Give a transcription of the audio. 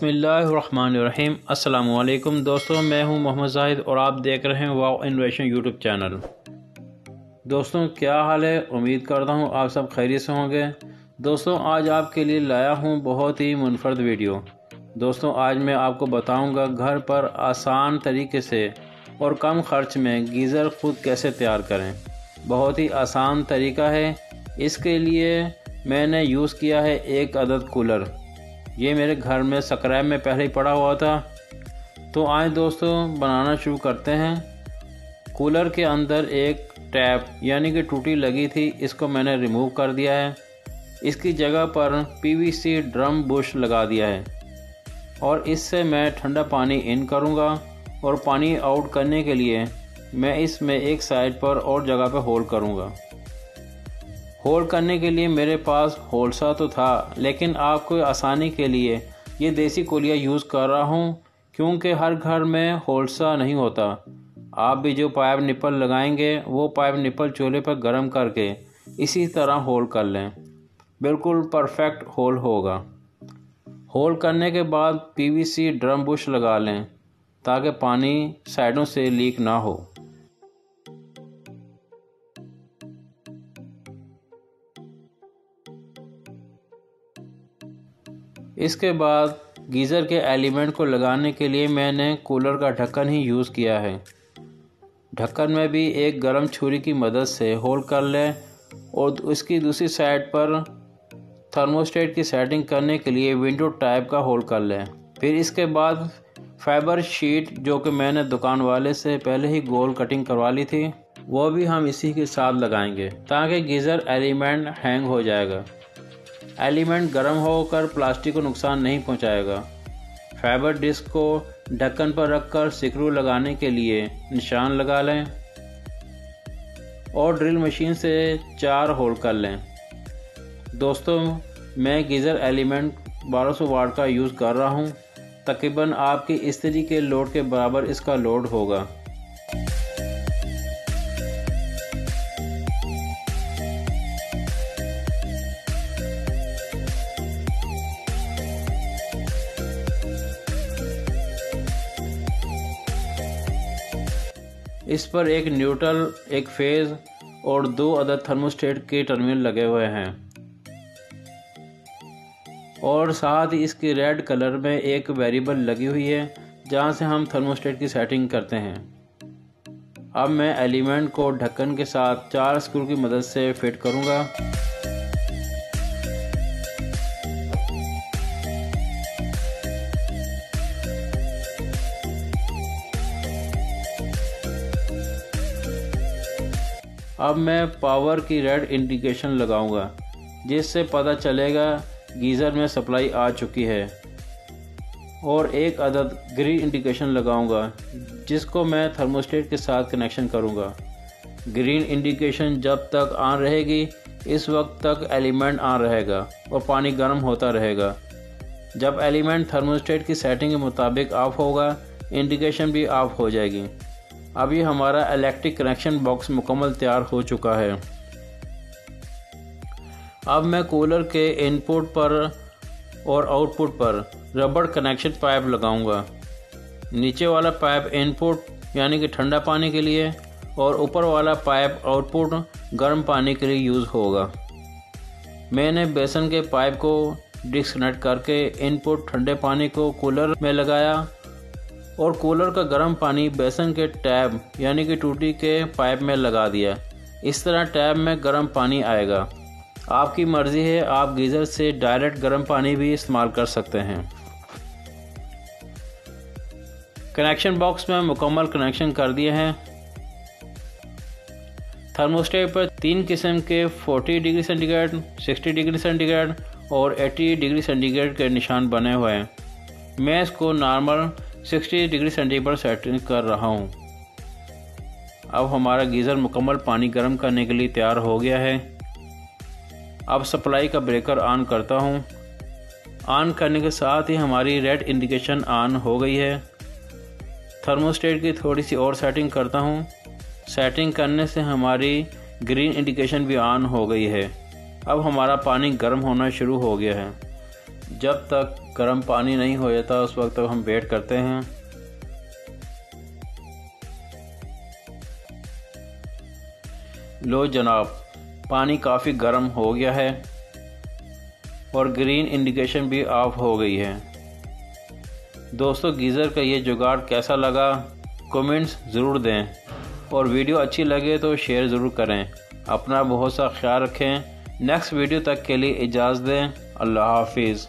बिसमीम अल्लाम दोस्तों, मैं हूँ मोहम्मद जाहिद और आप देख रहे हैं वाओ इन्वेशन यूट्यूब चैनल दोस्तों, क्या हाल है? उम्मीद करता हूँ आप सब खैरियत से होंगे। दोस्तों, आज आपके लिए लाया हूँ बहुत ही मुनफरद वीडियो। दोस्तों, आज मैं आपको बताऊँगा घर पर आसान तरीके से और कम खर्च में गीज़र खुद कैसे तैयार करें। बहुत ही आसान तरीका है। इसके लिए मैंने यूज़ किया है एक अदद कूलर। ये मेरे घर में स्क्रैप में पहले ही पड़ा हुआ था। तो आए दोस्तों, बनाना शुरू करते हैं। कूलर के अंदर एक टैप, यानी कि टूटी लगी थी, इसको मैंने रिमूव कर दिया है। इसकी जगह पर पीवीसी ड्रम बुश लगा दिया है। और इससे मैं ठंडा पानी इन करूँगा, और पानी आउट करने के लिए मैं इसमें एक साइड पर और जगह पर होल्ड करूँगा। होल्ड करने के लिए मेरे पास होलसा तो था, लेकिन आपको आसानी के लिए ये देसी कोलिया यूज़ कर रहा हूँ, क्योंकि हर घर में होलसा नहीं होता। आप भी जो पाइप निपल लगाएँगे, वो पाइप निपल चूल्हे पर गर्म करके इसी तरह होल कर लें। बिल्कुल परफेक्ट होल होगा। होल करने के बाद पीवीसी ड्रम बुश लगा लें, ताकि पानी साइडों से लीक ना हो। इसके बाद गीज़र के एलिमेंट को लगाने के लिए मैंने कूलर का ढक्कन ही यूज़ किया है। ढक्कन में भी एक गर्म छुरी की मदद से होल्ड कर लें और उसकी दूसरी साइड पर थर्मोस्टेट की सेटिंग करने के लिए विंडो टाइप का होल्ड कर लें। फिर इसके बाद फाइबर शीट, जो कि मैंने दुकान वाले से पहले ही गोल कटिंग करवा ली थी, वो भी हम इसी के साथ लगाएँगे, ताकि गीज़र एलिमेंट हैंग हो जाएगा। एलिमेंट गर्म होकर प्लास्टिक को नुकसान नहीं पहुंचाएगा। फाइबर डिस्क को ढक्कन पर रखकर सिकरू लगाने के लिए निशान लगा लें और ड्रिल मशीन से चार होल कर लें। दोस्तों, मैं गीज़र एलिमेंट 1200 वाट का यूज़ कर रहा हूँ। तकरीबन आपकी इस्त्री के लोड के बराबर इसका लोड होगा। इस पर एक न्यूट्रल, एक फ़ेज़ और दो अदर थर्मोस्टेट के टर्मिनल लगे हुए हैं। और साथ ही इसके रेड कलर में एक वेरिएबल लगी हुई है, जहाँ से हम थर्मोस्टेट की सेटिंग करते हैं। अब मैं एलिमेंट को ढक्कन के साथ चार स्क्रू की मदद से फिट करूँगा। अब मैं पावर की रेड इंडिकेशन लगाऊँगा, जिससे पता चलेगा गीज़र में सप्लाई आ चुकी है। और एक अदद ग्रीन इंडिकेशन लगाऊँगा, जिसको मैं थर्मोस्टेट के साथ कनेक्शन करूँगा। ग्रीन इंडिकेशन जब तक ऑन रहेगी, इस वक्त तक एलिमेंट ऑन रहेगा और पानी गर्म होता रहेगा। जब एलिमेंट थर्मोस्टेट की सेटिंग के मुताबिक ऑफ़ होगा इंडिकेशन भी ऑफ़ हो जाएगी। अभी हमारा इलेक्ट्रिक कनेक्शन बॉक्स मुकम्मल तैयार हो चुका है। अब मैं कूलर के इनपुट पर और आउटपुट पर रबड़ कनेक्शन पाइप लगाऊँगा। नीचे वाला पाइप इनपुट यानी कि ठंडा पानी के लिए और ऊपर वाला पाइप आउटपुट गर्म पानी के लिए यूज़ होगा। मैंने बेसन के पाइप को डिस्कनेक्ट करके इनपुट ठंडे पानी को कूलर में लगाया। और कूलर का गर्म पानी बेसन के टैब यानी कि टूटी के पाइप में लगा दिया। इस तरह टैब में गर्म पानी आएगा। आपकी मर्ज़ी है, आप गीज़र से डायरेक्ट गर्म पानी भी इस्तेमाल कर सकते हैं। कनेक्शन बॉक्स में मुकम्मल कनेक्शन कर दिए हैं। थर्मोस्टेट पर तीन किस्म के 40 डिग्री सेंटीग्रेड 60 डिग्री सेंटीग्रेड और 80 डिग्री सेंटीग्रेड के निशान बने हुए हैं। मैं इसको नॉर्मल 60 डिग्री सेंटीग्रेड सेटिंग कर रहा हूँ। अब हमारा गीज़र मुकम्मल पानी गर्म करने के लिए तैयार हो गया है। अब सप्लाई का ब्रेकर ऑन करता हूँ। ऑन करने के साथ ही हमारी रेड इंडिकेशन ऑन हो गई है। थर्मोस्टेट की थोड़ी सी और सेटिंग करता हूँ। सेटिंग करने से हमारी ग्रीन इंडिकेशन भी ऑन हो गई है। अब हमारा पानी गर्म होना शुरू हो गया है। जब तक गर्म पानी नहीं हो जाता, उस वक्त तक हम वेट करते हैं। लो जनाब, पानी काफ़ी गर्म हो गया है और ग्रीन इंडिकेशन भी ऑफ़ हो गई है। दोस्तों, गीज़र का ये जुगाड़ कैसा लगा? कमेंट्स ज़रूर दें और वीडियो अच्छी लगे तो शेयर ज़रूर करें। अपना बहुत सा ख्याल रखें। नेक्स्ट वीडियो तक के लिए इजाज़त दें। अल्लाह हाफिज़।